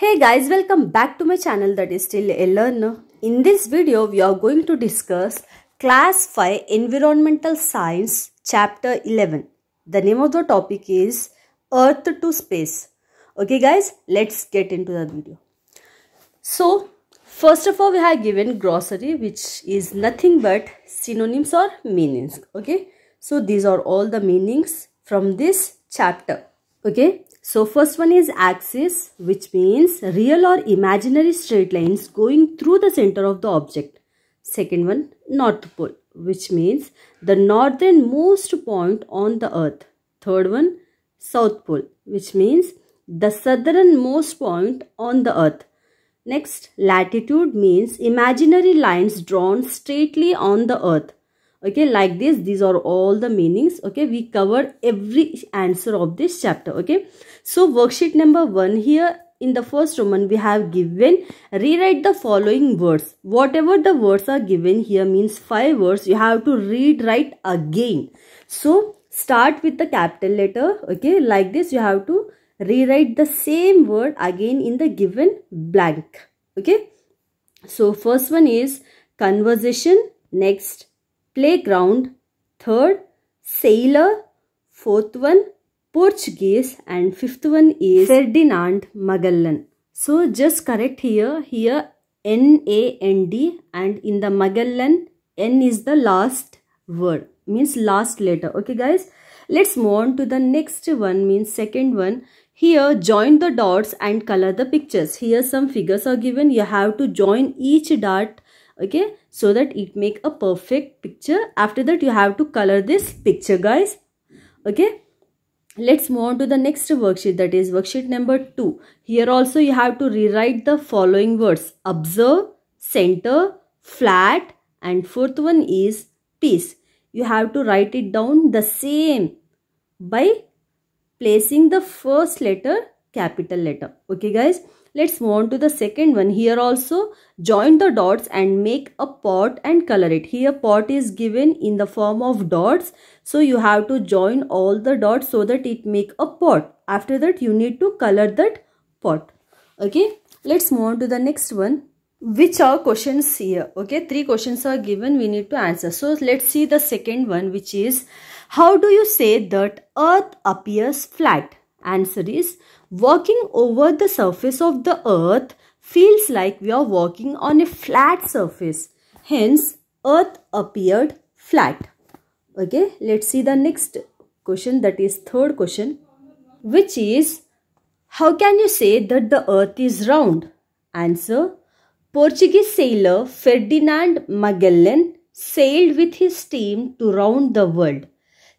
Hey guys, welcome back to my channel that is still a learner. In this video, we are going to discuss Class 5 Environmental Science Chapter 11. The name of the topic is Earth to Space. Okay guys, let's get into the video. So, first of all, we have given glossary which is nothing but synonyms or meanings. Okay, so these are all the meanings from this chapter. Okay, so first one is axis which means real or imaginary straight lines going through the center of the object. Second one north pole which means the northernmost point on the earth. Third one south pole which means the southernmost point on the earth. Next latitude means imaginary lines drawn straightly on the earth okay like this these are all the meanings. Okay we covered every answer of this chapter. Okay so worksheet number one here in the first roman we have given rewrite the following words. Whatever the words are given here means five words you have to read write again. So start with the capital letter. Okay like this you have to rewrite the same word again in the given blank. Okay so first one is conversation next playground, third sailor, fourth one Portuguese and fifth one is Ferdinand Magellan. So just correct here, here N-A-N-D and in the Magellan N is the last word means last letter. Okay guys? Let's move on to the next one means second one. Here join the dots and color the pictures. Here some figures are given. You have to join each dot okay? So that it make a perfect picture. After that you have to color this picture guys. Okay? Let's move on to the next worksheet. That is worksheet number two. Here also you have to rewrite the following words. Observe center flat and fourth one is peace. You have to write it down the same by placing the first letter capital letter. Okay guys Let's move on to the second one. Here also join the dots and make a pot and color it. Here pot is given in the form of dots. So you have to join all the dots so that it make a pot. After that you need to color that pot. Okay. Let's move on to the next one. Which are questions here? Okay. Three questions are given. We need to answer. So let's see the second one which is how do you say that earth appears flat? Answer is Walking over the surface of the earth feels like we are walking on a flat surface. Hence, earth appeared flat. Okay, let's see the next question that is third question which is how can you say that the earth is round? Answer Portuguese sailor Ferdinand Magellan sailed with his team to round the world.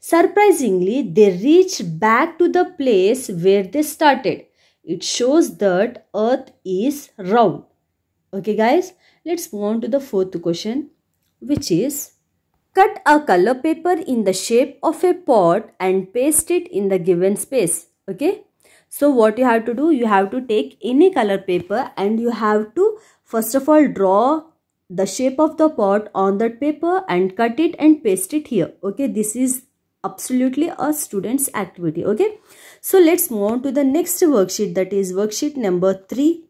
Surprisingly, they reached back to the place where they started. It shows that earth is round. Okay guys, let's move on to the fourth question which is cut a color paper in the shape of a pot and paste it in the given space. Okay. So what you have to do, you have to take any color paper and you have to first of all draw the shape of the pot on that paper and cut it and paste it here. Okay, this is absolutely a student's activity okay? So let's move on to the next worksheet that is worksheet number 3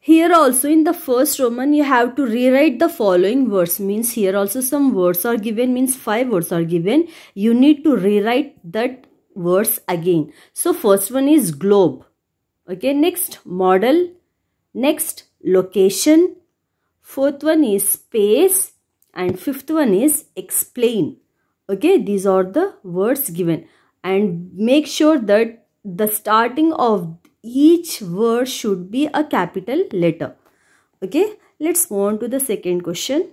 here also in the first roman you have to rewrite the following words. Means here also some words are given means five words are given. You need to rewrite that words again. So first one is globe okay? Next model. Next location. Fourth one is space. And fifth one is explain okay these are the words given. And make sure that the starting of each word should be a capital letter. Okay let's move on to the second question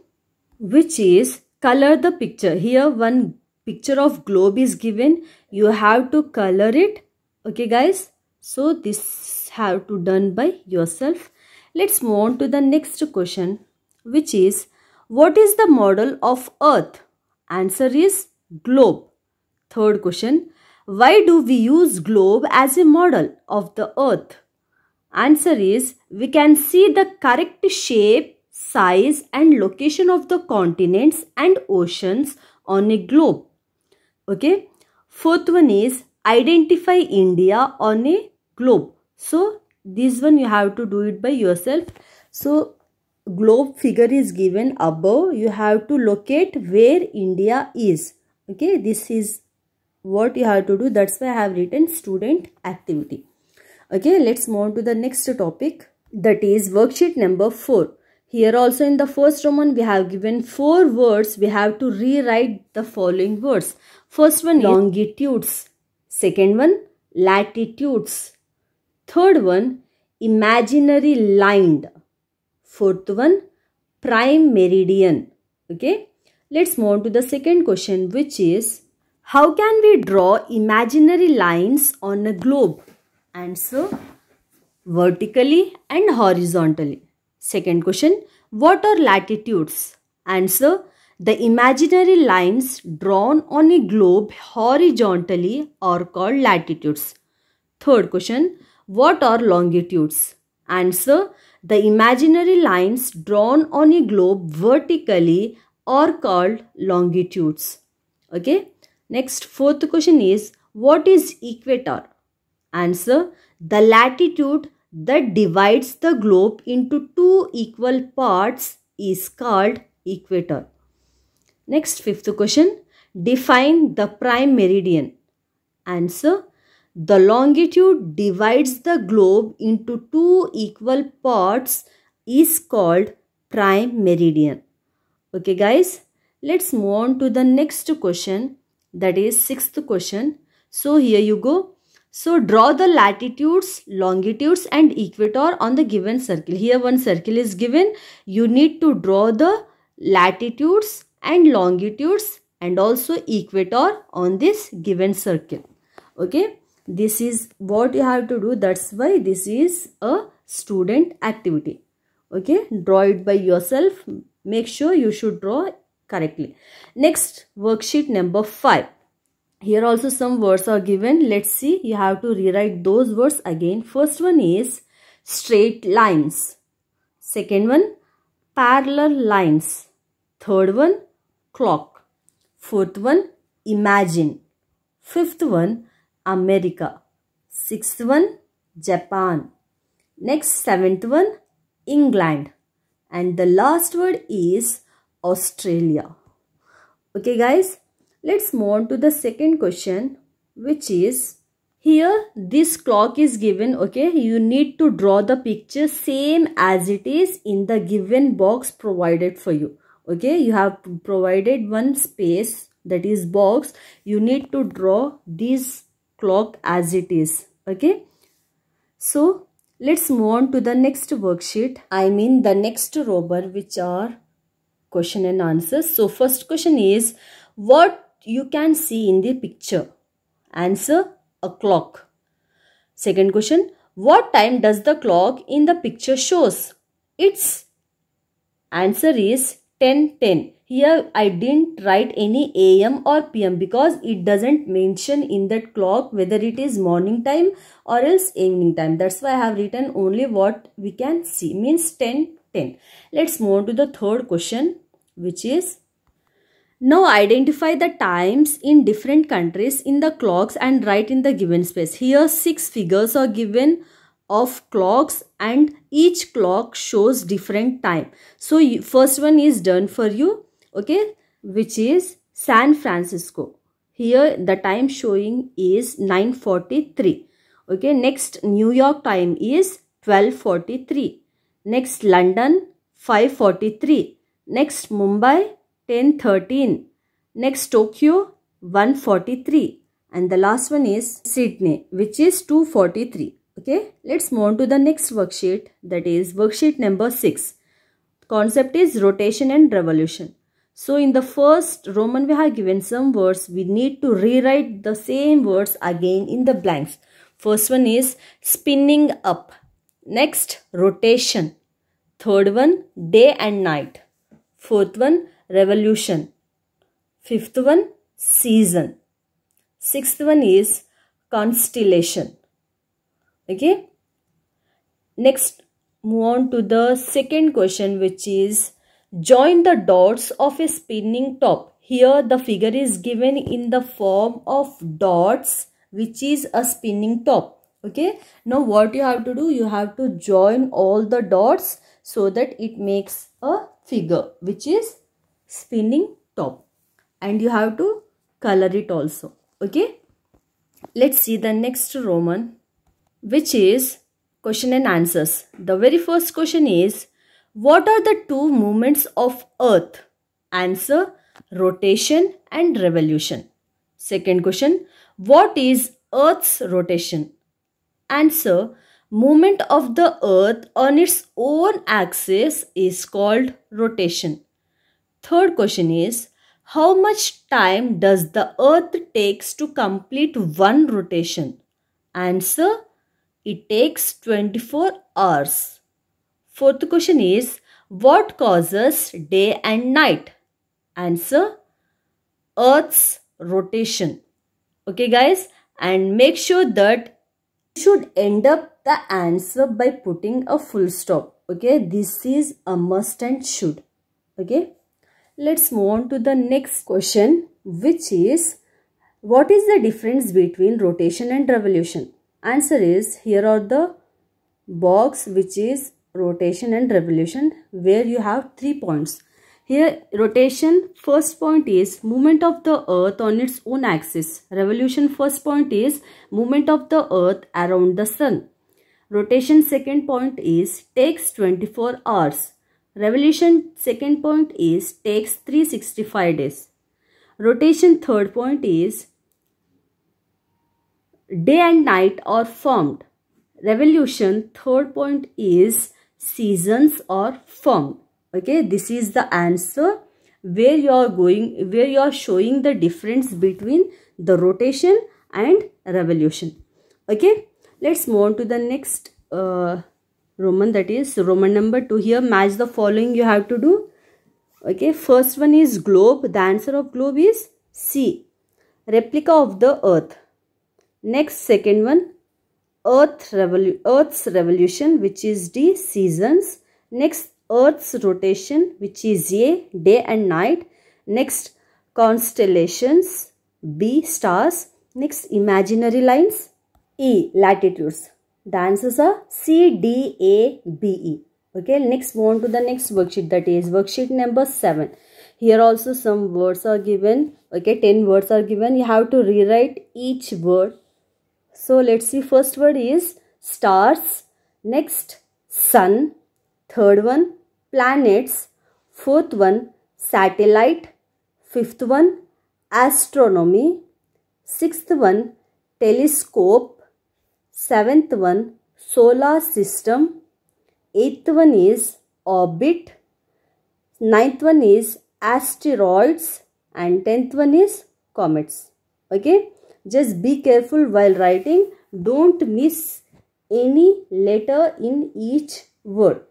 which is color the picture. Here one picture of globe is given. You have to color it. Okay guys. So this have to done by yourself. Let's move on to the next question which is what is the model of earth Answer is globe. Third question. Why do we use globe as a model of the earth? Answer is we can see the correct shape, size and location of the continents and oceans on a globe. Okay. Fourth one is identify India on a globe. So this one you have to do it by yourself so globe figure is given above you have to locate where india is okay this is what you have to do that's why i have written student activity okay let's move on to the next topic that is worksheet number 4 here also in the first Roman we have given four words. We have to rewrite the following words. First one longitudes. Second one latitudes. Third one imaginary lined. Fourth one prime meridian. Okay. Let's move on to the second question which is how can we draw imaginary lines on a globe? Answer vertically and horizontally. Second question, what are latitudes? Answer, the imaginary lines drawn on a globe horizontally are called latitudes. Third question, what are longitudes? Answer, the imaginary lines drawn on a globe vertically are called longitudes. Okay. Next, fourth question is, what is equator? Answer, the latitude that divides the globe into two equal parts is called equator. Next, fifth question. Define the prime meridian. Answer. The longitude divides the globe into two equal parts is called prime meridian. Okay guys, let's move on to the next question that is sixth question. So here you go. So draw the latitudes, longitudes and equator on the given circle. Here one circle is given. You need to draw the latitudes and longitudes and also equator on this given circle. Okay. This is what you have to do. That's why this is a student activity. Okay. Draw it by yourself. Make sure you should draw correctly. Next worksheet number 5 here also some words are given let's see you have to rewrite those words again first one is straight lines second one parallel lines third one clock fourth one imagine fifth one america. Sixth one japan. Next seventh one england. And the last word is australia. Okay guys Let's move on to the second question which is here this clock is given okay? You need to draw the picture same as it is in the given box provided for you. Okay you have provided one space that is box. You need to draw this clock as it is okay so let's move on to the next worksheet i mean the next rower which are question and answers so first question is what you can see in the picture? Answer a clock. Second question What time does the clock in the picture shows? Its answer is 10:10. Here I didn't write any AM or PM because it doesn't mention in that clock whether it is morning time or else evening time. That's why I have written only what we can see means 10 10. Let's move on to the third question which is now identify the times in different countries in the clocks and write in the given space. Here six figures are given of clocks and each clock shows different time. So first one is done for you okay which is San Francisco. Here the time showing is 943. Okay next New York time is 1243. Next London 543. Next Mumbai 1013. Next Tokyo 143 and the last one is Sydney which is 243. Okay, let's move on to the next worksheet that is worksheet number 6. Concept is rotation and revolution. So in the first Roman we have given some words. We need to rewrite the same words again in the blanks. First one is spinning up. Next rotation. Third one day and night. Fourth one revolution. Fifth one, season. Sixth one is constellation. Okay. Next, move on to the second question which is join the dots of a spinning top. Here the figure is given in the form of dots which is a spinning top. okay? Now what you have to do you have to join all the dots so that it makes a figure which is spinning top. And you have to color it also. Okay? Let's see the next roman which is question and answers. The very first question is what are the two movements of earth answer rotation and revolution second question what is earth's rotation answer movement of the earth on its own axis is called rotation Third question is how much time does the earth takes to complete one rotation? Answer it takes 24 hours. Fourth question is what causes day and night? Answer earth's rotation. Okay guys and make sure that you should end up the answer by putting a full stop. Okay this is a must and should. Okay. Let's move on to the next question which is what is the difference between rotation and revolution? Answer is here are the box which is rotation and revolution where you have three points. Here rotation first point is movement of the earth on its own axis. Revolution first point is movement of the earth around the sun. Rotation second point is takes 24 hours. Revolution second point is takes 365 days. Rotation third point is day and night are formed. Revolution third point is seasons are formed. Okay, this is the answer where you are going, where you are showing the difference between the rotation and revolution. Okay, let's move on to the next uh, Roman that is Roman number 2 here match the following you have to do. Okay first one is globe. The answer of globe is C. Replica of the earth. Next second one earth revolu earth's revolution which is D seasons next earth's rotation which is A day and night next constellations B stars next imaginary lines E latitudes the answers are C, D, A, B, E. Okay, next move on to the next worksheet that is worksheet number 7. Here also some words are given. Okay, 10 words are given. You have to rewrite each word. So let's see first word is stars. Next sun. Third one planets. Fourth one satellite. Fifth one astronomy. Sixth one telescope seventh one solar system eighth one is orbit ninth one is asteroids and tenth one is comets okay just be careful while writing don't miss any letter in each word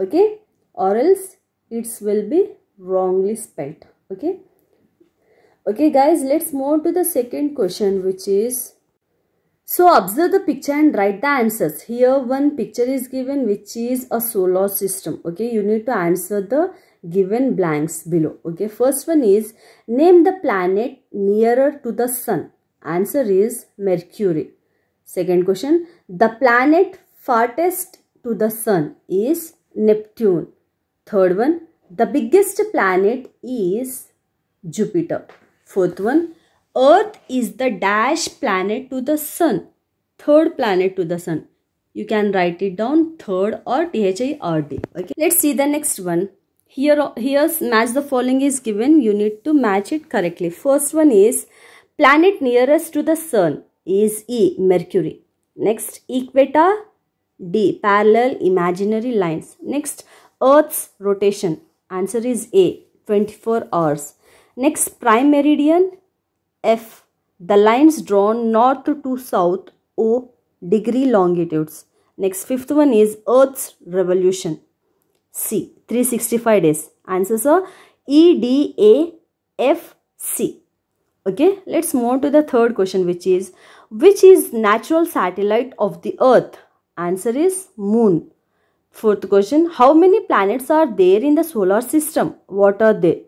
okay or else it will be wrongly spelled okay okay guys let's move to the second question which is so observe the picture and write the answers. Here one picture is given which is a solar system. Okay, you need to answer the given blanks below. Okay, first one is name the planet nearer to the sun. Answer is Mercury. Second question, the planet farthest to the sun is Neptune. Third one, the biggest planet is Jupiter. Fourth one, Earth is the dash planet to the sun. Third planet to the sun. You can write it down third or T-H-I-R-D. Okay. Let's see the next one. Here, here's match the following is given. You need to match it correctly. First one is planet nearest to the sun is E, Mercury. Next, equator, D, parallel imaginary lines. Next, Earth's rotation. Answer is A, 24 hours. Next, prime meridian, F. The lines drawn north to south O degree longitudes. Next fifth one is Earth's revolution. C. 365 days. Answers are E, D, A, F, C. Okay, let's move to the third question which is which is natural satellite of the earth? Answer is moon. Fourth question, how many planets are there in the solar system? What are they?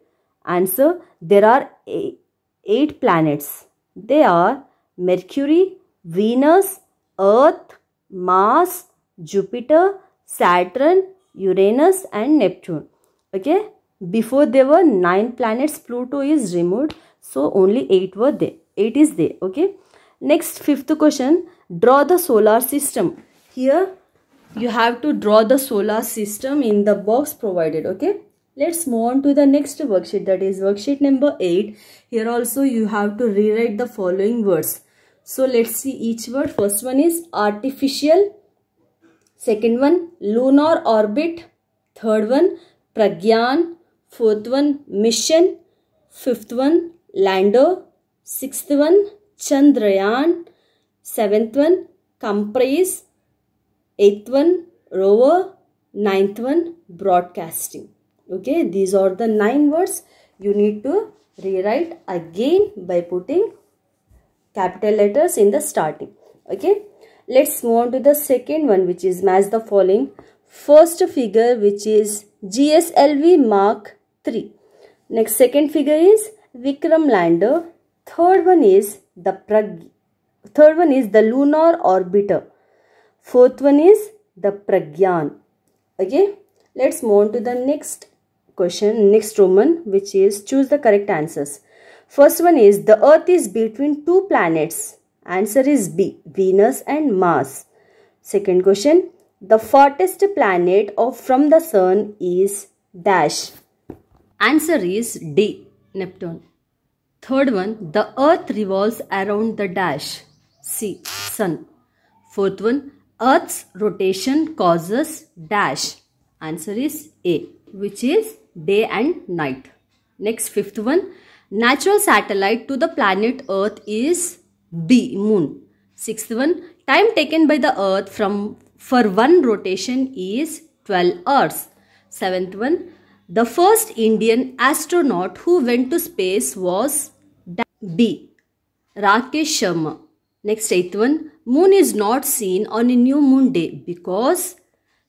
Answer, there are eight planets. They are Mercury, Venus, Earth, Mars, Jupiter, Saturn, Uranus and Neptune. Okay. Before there were 9 planets. Pluto is removed. So only 8 were there. 8 is there. Okay. Next fifth question. Draw the solar system. Here you have to draw the solar system in the box provided. Okay. Let's move on to the next worksheet that is worksheet number 8. Here also you have to rewrite the following words. So let's see each word. First one is artificial. Second one lunar orbit. Third one pragyan. Fourth one mission. Fifth one lander. Sixth one chandrayaan. Seventh one comprise. Eighth one rover. Ninth one broadcasting okay these are the nine words you need to rewrite again by putting capital letters in the starting okay let's move on to the second one which is match the following first figure which is GSLV Mark 3 next second figure is Vikram lander third one is the Prag third one is the lunar orbiter fourth one is the Pragyan okay let's move on to the next question next Roman which is choose the correct answers. First one is the earth is between two planets. Answer is B Venus and Mars. Second question the farthest planet of from the sun is dash. Answer is D Neptune. Third one the earth revolves around the dash. C sun. Fourth one earth's rotation causes dash. Answer is A which is day and night. Next fifth one. Natural satellite to the planet Earth is B. Moon. Sixth one. Time taken by the Earth from for one rotation is 12 hours. Seventh one. The first Indian astronaut who went to space was B. Rakesh Sharma. Next eighth one. Moon is not seen on a new moon day because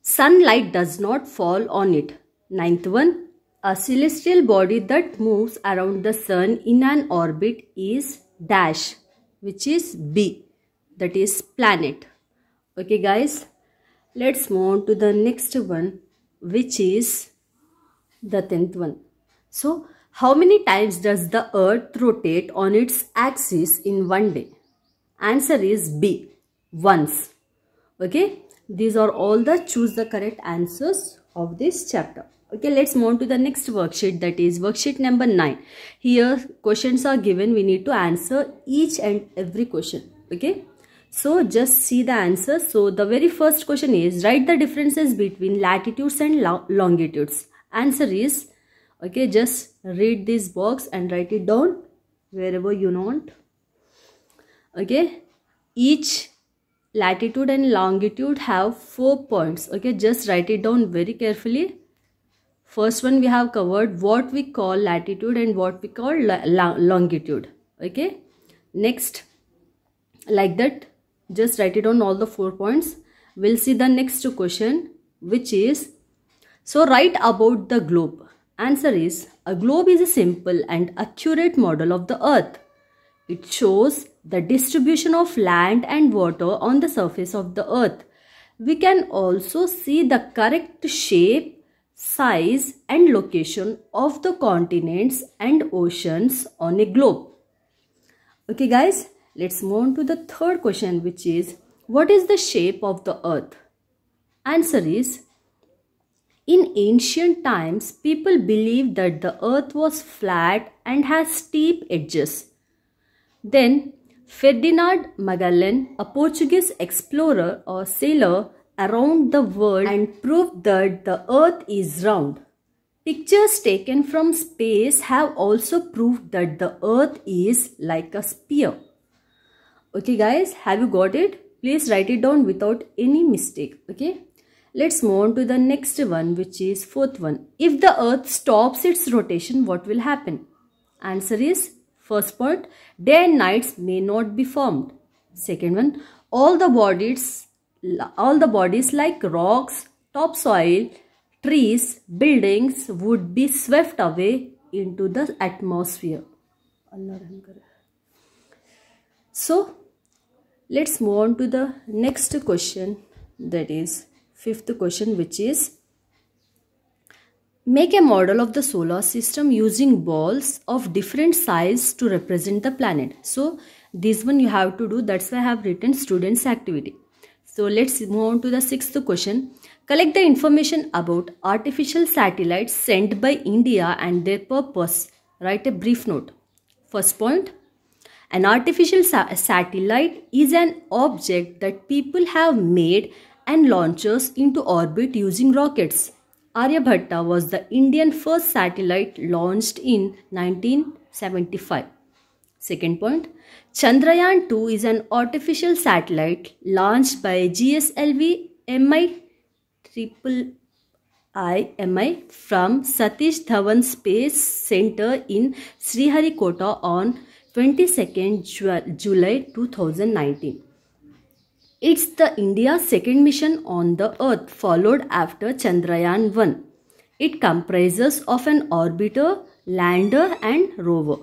sunlight does not fall on it. Ninth one. A celestial body that moves around the sun in an orbit is dash which is B that is planet. Okay guys let's move on to the next one which is the 10th one. So how many times does the earth rotate on its axis in one day? Answer is B once. Okay? These are all the choose the correct answers of this chapter. Okay let's move on to the next worksheet that is worksheet number 9 here questions are given. We need to answer each and every question. Okay? So just see the answer. So the very first question is write the differences between latitudes and longitudes answer is okay just read this box and write it down wherever you want. Okay each latitude and longitude have four points. Okay just write it down very carefully. First one we have covered what we call latitude and what we call longitude. Okay next like that just write it on all the four points. We'll see the next question which is so write about the globe answer is a globe is a simple and accurate model of the earth it shows the distribution of land and water on the surface of the earth we can also see the correct shape size and location of the continents and oceans on a globe. Okay guys, let's move on to the third question which is what is the shape of the earth? Answer is in ancient times people believed that the earth was flat and has steep edges. Then Ferdinand Magellan, a Portuguese explorer or sailor around the world and proved that the earth is round. Pictures taken from space have also proved that the earth is like a sphere. Okay guys, have you got it? Please write it down without any mistake. Okay. Let's move on to the next one which is fourth one. If the earth stops its rotation, what will happen? Answer is first point, day and nights may not be formed. Second one, all the bodies all the bodies like rocks, topsoil, trees, buildings would be swept away into the atmosphere. So, let's move on to the next question that is fifth question which is Make a model of the solar system using balls of different size to represent the planet. So this one you have to do. That's why I have written students activity. So let's move on to the sixth question. Collect the information about artificial satellites sent by India and their purpose. Write a brief note. First point. An artificial sa satellite is an object that people have made and launches into orbit using rockets. Aryabhatta was the Indian first satellite launched in 1975. Second point, Chandrayaan 2 is an artificial satellite launched by GSLV MI triple IMI from Satish Dhawan Space Center in Sriharikota on 22nd July 2019. It's the India's second mission on the Earth followed after Chandrayaan 1. It comprises of an orbiter, lander and rover.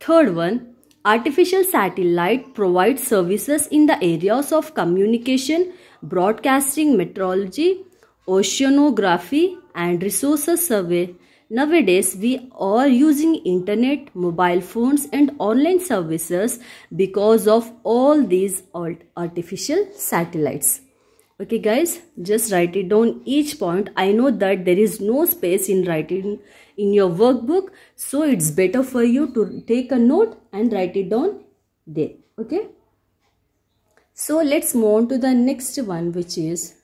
Third one, artificial satellite provides services in the areas of communication, broadcasting, meteorology, oceanography and resources survey Nowadays, we are using internet, mobile phones and online services because of all these artificial satellites. Okay guys, just write it down each point. I know that there is no space in writing in your workbook. So it's better for you to take a note and write it down there. Okay. So let's move on to the next one which is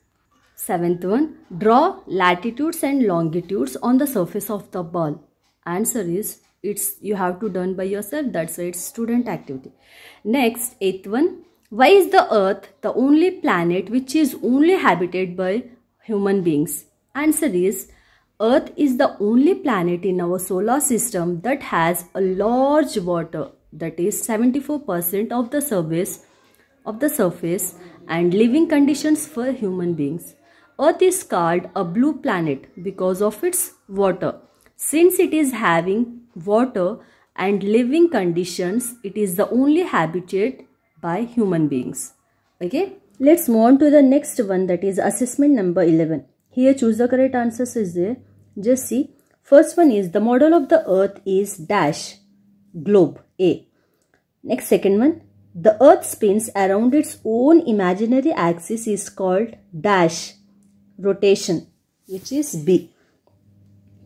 Seventh one, draw latitudes and longitudes on the surface of the ball. Answer is, it's you have to done by yourself. That's why it's student activity. Next, eighth one, why is the earth the only planet which is only habited by human beings? Answer is, earth is the only planet in our solar system that has a large water that is 74% of the surface of the surface and living conditions for human beings. Earth is called a blue planet because of its water. Since it is having water and living conditions, it is the only habitat by human beings. Okay, let's move on to the next one that is assessment number 11. Here choose the correct answers is there. Just see. First one is the model of the earth is dash globe A. Next second one the earth spins around its own imaginary axis is called dash rotation which is B.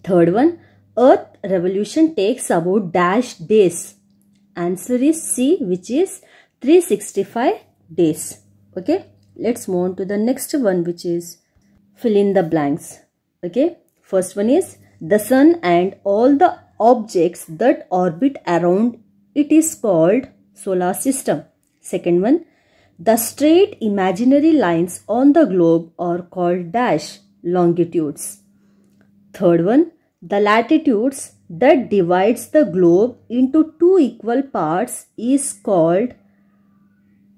Third one, earth revolution takes about dash days. Answer is C which is 365 days. Okay, let's move on to the next one which is fill in the blanks. Okay, first one is the sun and all the objects that orbit around it is called solar system. Second one, the straight imaginary lines on the globe are called dash longitudes. Third one, the latitudes that divides the globe into two equal parts is called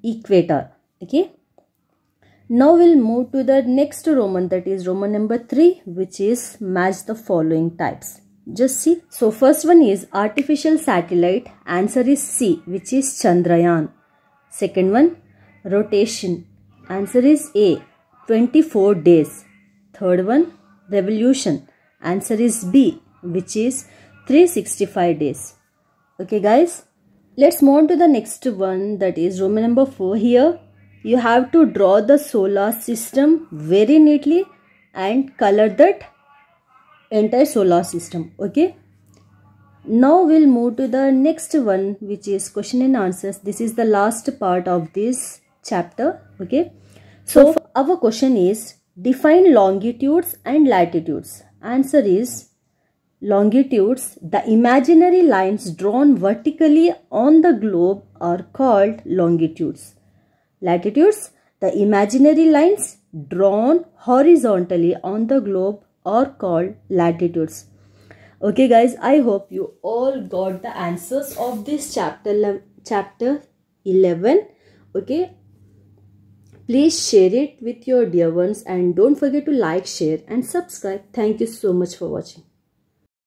equator. Okay. Now we'll move to the next Roman that is Roman number 3 which is match the following types. Just see. So first one is artificial satellite. Answer is C which is Chandrayaan. Second one rotation. Answer is A. 24 days. Third one, revolution. Answer is B, which is 365 days. Okay, guys. Let's move on to the next one that is Roman number 4 here. You have to draw the solar system very neatly and color that entire solar system. Okay. Now we'll move to the next one which is question and answers. This is the last part of this chapter okay? So our question is define longitudes and latitudes. Answer is longitudes the imaginary lines drawn vertically on the globe are called longitudes. Latitudes the imaginary lines drawn horizontally on the globe are called latitudes. Okay guys i hope you all got the answers of this chapter chapter 11 okay Please share it with your dear ones and don't forget to like, share and subscribe. Thank you so much for watching.